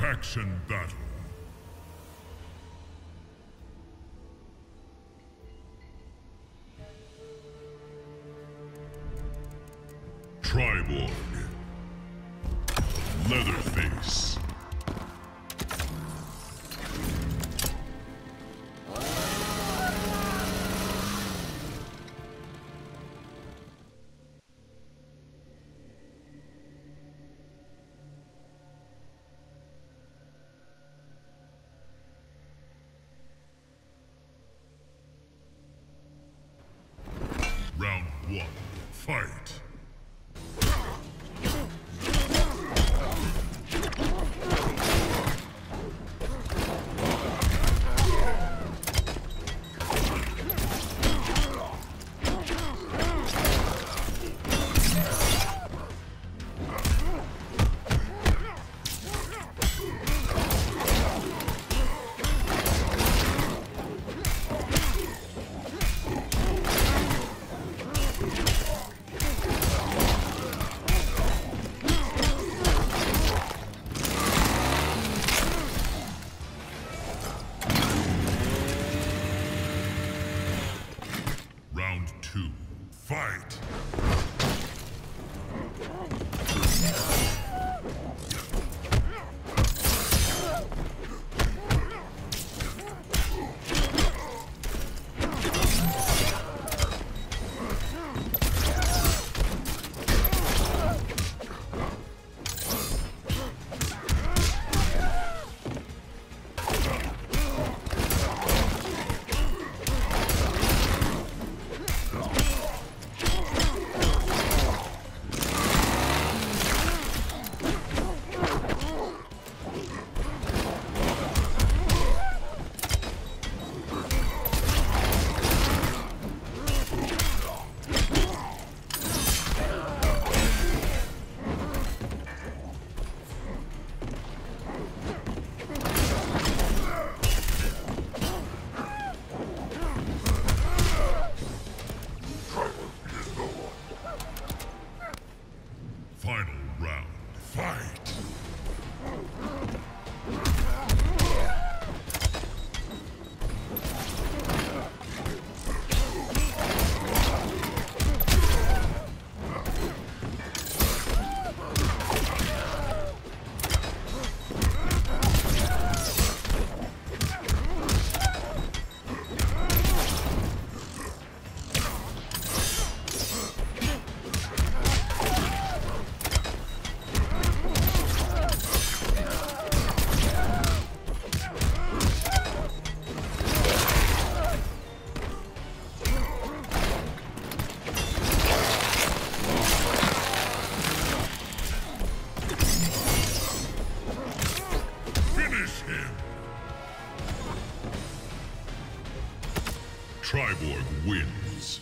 Faction battle. Triborg. Leatherface. One, fight. Two, fight. Fight. Triborg wins.